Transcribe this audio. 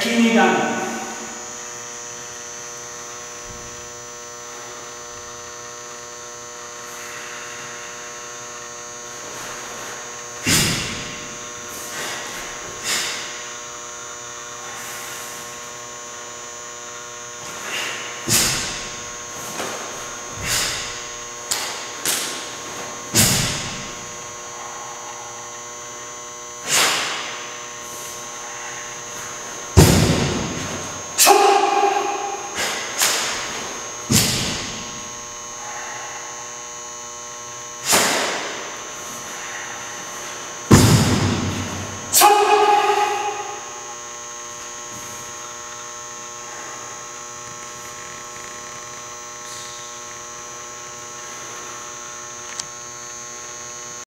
先にだ